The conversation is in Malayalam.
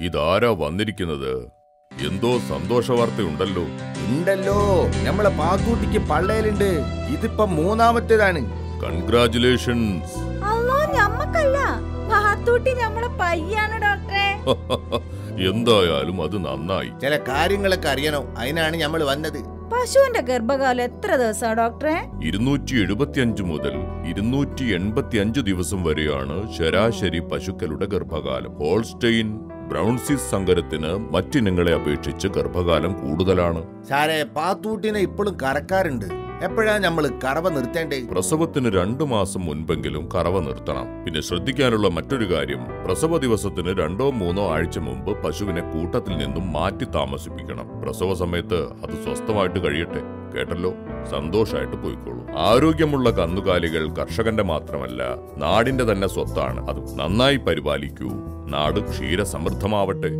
ഇതാരാ വന്നിരിക്കുന്നത്? എന്തോ സന്തോഷ വാർത്തയുണ്ടല്ലോ ഉണ്ടല്ലോ. നമ്മളെ പാക്കൂട്ടിക്ക് പള്ളയിലുണ്ട് ഇതിപ്പം മൂന്നാമത്തേതാണ്. കൺഗ്രാചുലേഷൻസ് എന്തായാലും അത് നന്നായി. ചില കാര്യങ്ങളൊക്കെ അറിയണോ. അതിനാണ് നമ്മൾ വന്നത്. പശുവിന്റെ ഗർഭകാലം എത്ര ദിവസമാണ് ഡോക്ടറെ? ഇരുന്നൂറ്റി എഴുപത്തിയഞ്ച് മുതൽ ഇരുന്നൂറ്റി എൺപത്തിയഞ്ച് ദിവസം വരെയാണ് ശരാശരി പശുക്കളുടെ ഗർഭകാലം. ഹോൾസ്റ്റെയിൻ ബ്രൗൺസിസ് സങ്കരത്തിന് മറ്റിനങ്ങളെ അപേക്ഷിച്ച് ഗർഭകാലം കൂടുതലാണ്. സാറേ പാത്തൂട്ടിനെ ഇപ്പോഴും കറക്കാറുണ്ട് എപ്പോഴാ നമ്മൾ കറവ നിർത്തേണ്ടേ? പ്രസവത്തിന് രണ്ടു മാസം മുൻപെങ്കിലും കറവ നിർത്തണം. പിന്നെ ശ്രദ്ധിക്കാനുള്ള മറ്റൊരു കാര്യം പ്രസവ ദിവസത്തിന് രണ്ടോ മൂന്നോ ആഴ്ച മുമ്പ് പശുവിനെ കൂട്ടത്തിൽ നിന്നും മാറ്റി താമസിപ്പിക്കണം. പ്രസവ സമയത്ത് അത് സ്വസ്ഥമായിട്ട് കഴിയട്ടെ. കേട്ടല്ലോ? സന്തോഷമായിട്ട് പോയിക്കോളൂ. ആരോഗ്യമുള്ള കന്നുകാലികൾ കർഷകന്റെ മാത്രമല്ല നാടിന്റെ തന്നെ സ്വത്താണ്. അത് നന്നായി പരിപാലിക്കൂ. നാട് ക്ഷീരസമൃദ്ധമാവട്ടെ.